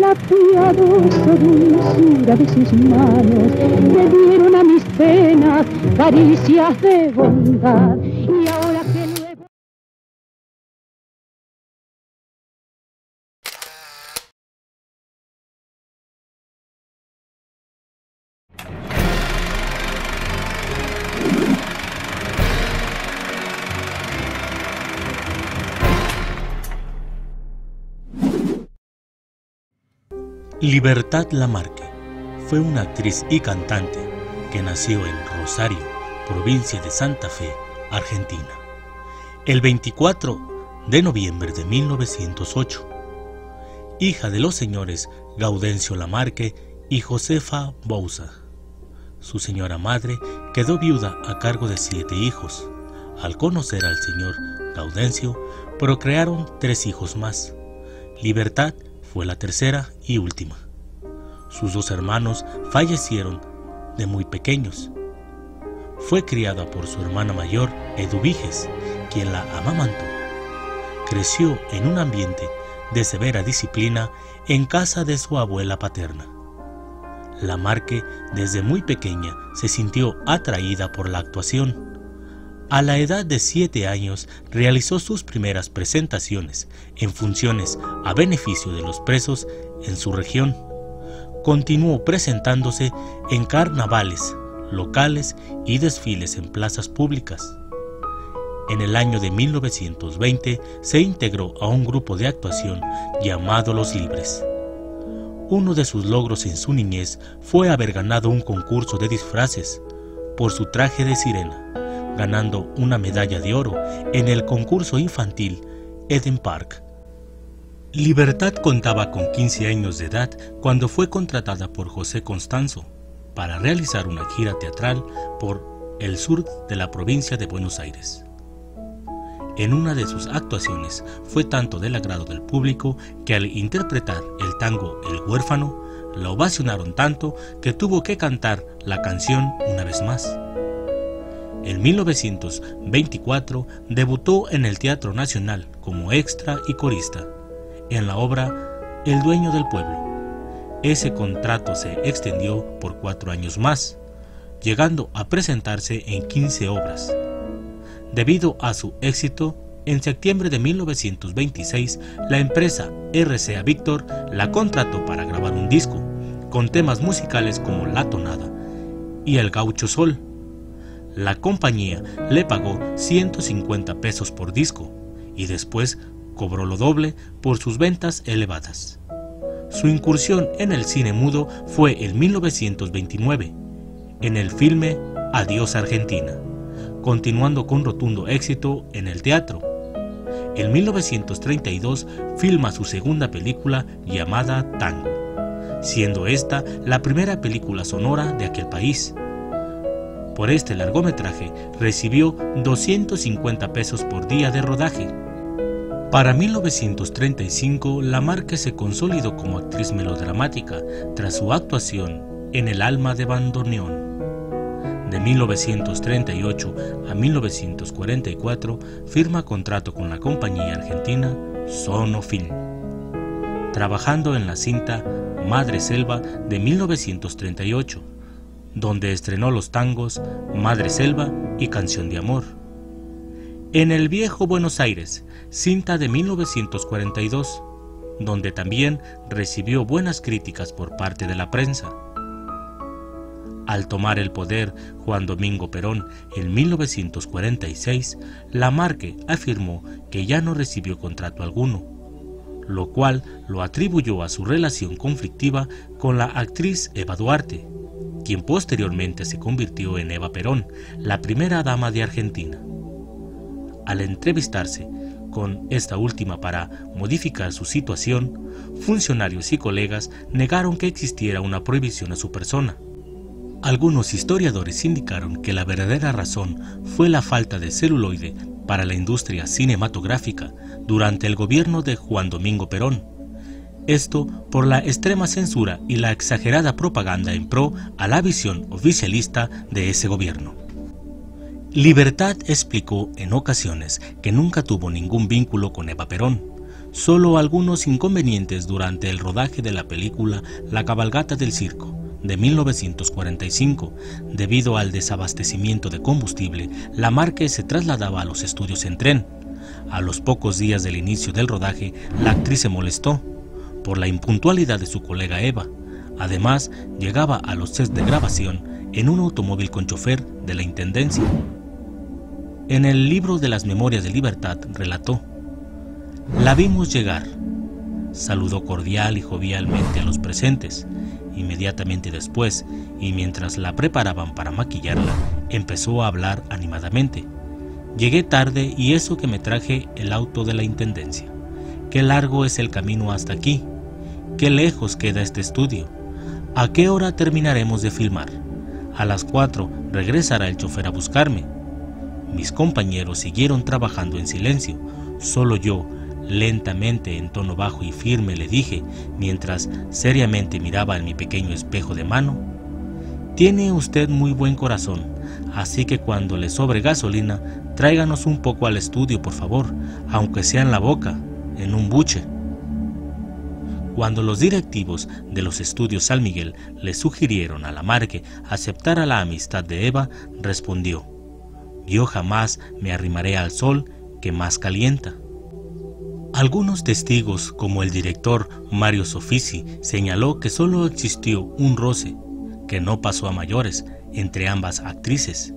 la piadosa dulzura de sus manos le dieron a mis penas caricias de bondad. Y ahora Libertad Lamarque fue una actriz y cantante que nació en Rosario, provincia de Santa Fe, Argentina, el 24 de noviembre de 1908. Hija de los señores Gaudencio Lamarque y Josefa Bouza. Su señora madre quedó viuda a cargo de siete hijos. Al conocer al señor Gaudencio, procrearon tres hijos más. Libertad fue la tercera y última. Sus dos hermanos fallecieron de muy pequeños. Fue criada por su hermana mayor, Eduviges, quien la amamantó. Creció en un ambiente de severa disciplina en casa de su abuela paterna. Lamarque desde muy pequeña se sintió atraída por la actuación. A la edad de siete años realizó sus primeras presentaciones en funciones a beneficio de los presos en su región. Continuó presentándose en carnavales locales y desfiles en plazas públicas. En el año de 1920 se integró a un grupo de actuación llamado Los Libres. Uno de sus logros en su niñez fue haber ganado un concurso de disfraces por su traje de sirena ganando una medalla de oro en el concurso infantil Eden Park. Libertad contaba con 15 años de edad cuando fue contratada por José Constanzo para realizar una gira teatral por el sur de la provincia de Buenos Aires. En una de sus actuaciones fue tanto del agrado del público que al interpretar el tango El huérfano, la ovacionaron tanto que tuvo que cantar la canción una vez más. En 1924 debutó en el Teatro Nacional como extra y corista, en la obra El dueño del pueblo. Ese contrato se extendió por cuatro años más, llegando a presentarse en 15 obras. Debido a su éxito, en septiembre de 1926, la empresa RCA Víctor la contrató para grabar un disco, con temas musicales como La Tonada y El Gaucho Sol, la compañía le pagó 150 pesos por disco y después cobró lo doble por sus ventas elevadas. Su incursión en el cine mudo fue en 1929, en el filme Adiós Argentina, continuando con rotundo éxito en el teatro. En 1932 filma su segunda película llamada Tango, siendo esta la primera película sonora de aquel país por este largometraje recibió 250 pesos por día de rodaje. Para 1935, Lamarque se consolidó como actriz melodramática tras su actuación en El alma de bandoneón. De 1938 a 1944 firma contrato con la compañía argentina Sonofilm, trabajando en la cinta Madre Selva de 1938 donde estrenó los tangos Madre Selva y Canción de Amor. En el viejo Buenos Aires, cinta de 1942, donde también recibió buenas críticas por parte de la prensa. Al tomar el poder Juan Domingo Perón en 1946, Lamarque afirmó que ya no recibió contrato alguno, lo cual lo atribuyó a su relación conflictiva con la actriz Eva Duarte, quien posteriormente se convirtió en Eva Perón, la primera dama de Argentina. Al entrevistarse con esta última para modificar su situación, funcionarios y colegas negaron que existiera una prohibición a su persona. Algunos historiadores indicaron que la verdadera razón fue la falta de celuloide para la industria cinematográfica durante el gobierno de Juan Domingo Perón, esto por la extrema censura y la exagerada propaganda en pro a la visión oficialista de ese gobierno. Libertad explicó en ocasiones que nunca tuvo ningún vínculo con Eva Perón. solo algunos inconvenientes durante el rodaje de la película La cabalgata del circo de 1945. Debido al desabastecimiento de combustible, la Marque se trasladaba a los estudios en tren. A los pocos días del inicio del rodaje, la actriz se molestó por la impuntualidad de su colega Eva. Además, llegaba a los sets de grabación en un automóvil con chofer de la Intendencia. En el libro de las Memorias de Libertad relató, La vimos llegar. Saludó cordial y jovialmente a los presentes. Inmediatamente después, y mientras la preparaban para maquillarla, empezó a hablar animadamente. Llegué tarde y eso que me traje el auto de la Intendencia. Qué largo es el camino hasta aquí. Qué lejos queda este estudio. ¿A qué hora terminaremos de filmar? A las cuatro regresará el chofer a buscarme. Mis compañeros siguieron trabajando en silencio. Solo yo, lentamente, en tono bajo y firme, le dije, mientras seriamente miraba en mi pequeño espejo de mano, Tiene usted muy buen corazón, así que cuando le sobre gasolina, tráiganos un poco al estudio, por favor, aunque sea en la boca, en un buche. Cuando los directivos de los estudios San Miguel le sugirieron a la Marque aceptar la amistad de Eva, respondió, Yo jamás me arrimaré al sol que más calienta. Algunos testigos, como el director Mario Sofici, señaló que solo existió un roce, que no pasó a mayores, entre ambas actrices,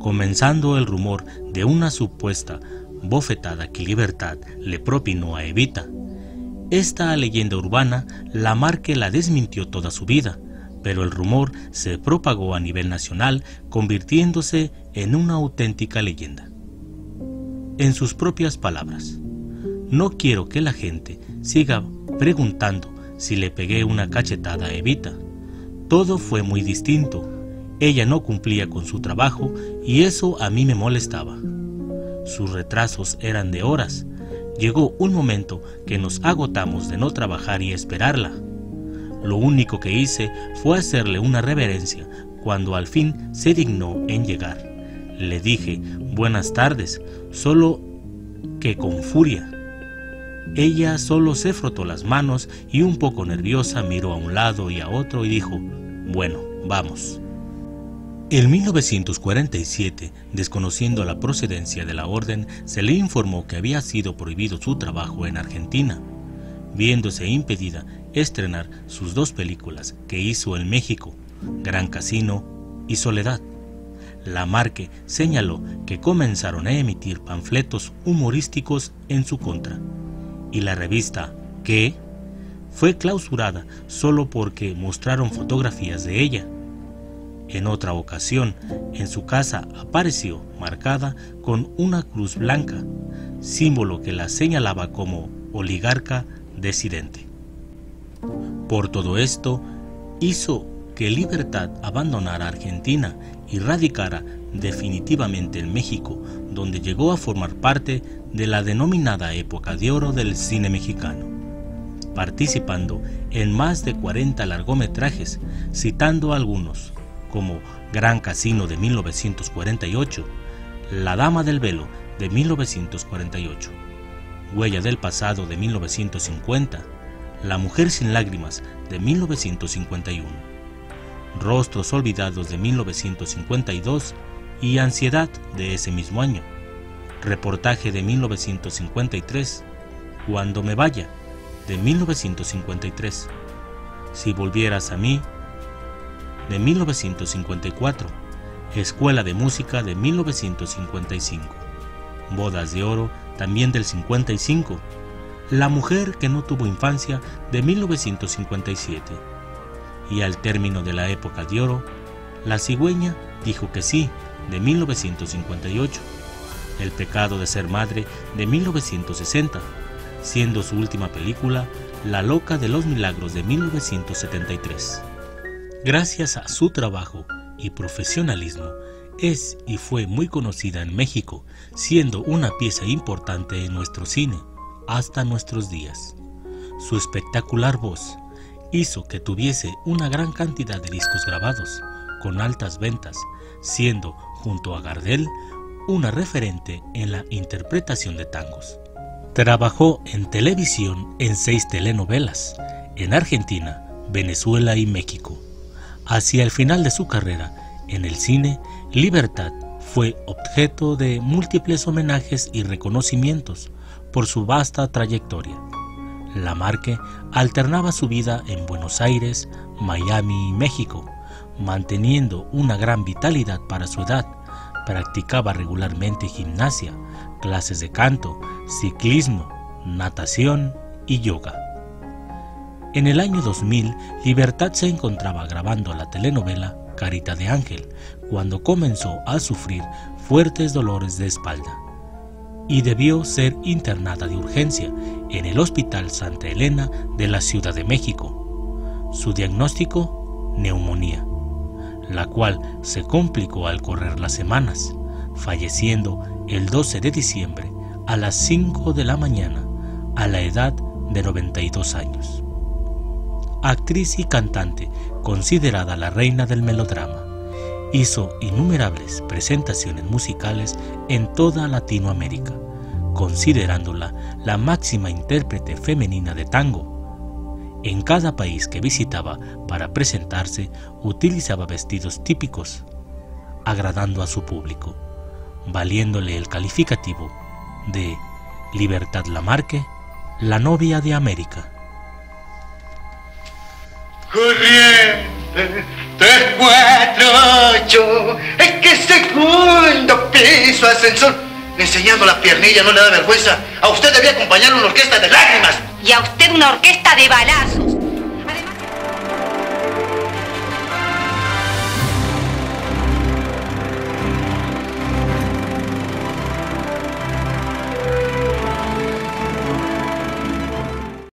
comenzando el rumor de una supuesta bofetada que Libertad le propinó a Evita esta leyenda urbana, la Marque la desmintió toda su vida, pero el rumor se propagó a nivel nacional, convirtiéndose en una auténtica leyenda. En sus propias palabras, no quiero que la gente siga preguntando si le pegué una cachetada a Evita. Todo fue muy distinto. Ella no cumplía con su trabajo y eso a mí me molestaba. Sus retrasos eran de horas, llegó un momento que nos agotamos de no trabajar y esperarla. Lo único que hice fue hacerle una reverencia cuando al fin se dignó en llegar. Le dije buenas tardes, solo que con furia. Ella solo se frotó las manos y un poco nerviosa miró a un lado y a otro y dijo, bueno, vamos. En 1947, desconociendo la procedencia de la orden, se le informó que había sido prohibido su trabajo en Argentina, viéndose impedida estrenar sus dos películas que hizo en México, Gran Casino y Soledad. La Marque señaló que comenzaron a emitir panfletos humorísticos en su contra, y la revista ¿Qué? fue clausurada solo porque mostraron fotografías de ella en otra ocasión, en su casa apareció marcada con una cruz blanca, símbolo que la señalaba como oligarca decidente. Por todo esto, hizo que Libertad abandonara Argentina y radicara definitivamente en México, donde llegó a formar parte de la denominada época de oro del cine mexicano, participando en más de 40 largometrajes, citando algunos como Gran Casino de 1948, La Dama del Velo de 1948, Huella del Pasado de 1950, La Mujer sin Lágrimas de 1951, Rostros Olvidados de 1952 y Ansiedad de ese mismo año, Reportaje de 1953, Cuando me vaya de 1953, Si volvieras a mí de 1954, Escuela de Música de 1955, Bodas de Oro también del 55, La Mujer que no tuvo infancia de 1957, y al término de la época de oro, La cigüeña dijo que sí de 1958, El pecado de ser madre de 1960, siendo su última película La loca de los milagros de 1973. Gracias a su trabajo y profesionalismo, es y fue muy conocida en México, siendo una pieza importante en nuestro cine hasta nuestros días. Su espectacular voz hizo que tuviese una gran cantidad de discos grabados, con altas ventas, siendo, junto a Gardel, una referente en la interpretación de tangos. Trabajó en televisión en seis telenovelas, en Argentina, Venezuela y México. Hacia el final de su carrera, en el cine, Libertad fue objeto de múltiples homenajes y reconocimientos por su vasta trayectoria. Lamarque alternaba su vida en Buenos Aires, Miami y México, manteniendo una gran vitalidad para su edad. Practicaba regularmente gimnasia, clases de canto, ciclismo, natación y yoga. En el año 2000, Libertad se encontraba grabando la telenovela Carita de Ángel, cuando comenzó a sufrir fuertes dolores de espalda y debió ser internada de urgencia en el Hospital Santa Elena de la Ciudad de México. Su diagnóstico, neumonía, la cual se complicó al correr las semanas, falleciendo el 12 de diciembre a las 5 de la mañana a la edad de 92 años. Actriz y cantante considerada la reina del melodrama, hizo innumerables presentaciones musicales en toda Latinoamérica, considerándola la máxima intérprete femenina de tango. En cada país que visitaba para presentarse utilizaba vestidos típicos, agradando a su público, valiéndole el calificativo de Libertad Lamarque, la novia de América. Corriente 348, es que segundo piso, ascensor. Enseñando la piernilla no le da vergüenza. A usted debía acompañar una orquesta de lágrimas. Y a usted una orquesta de balazos.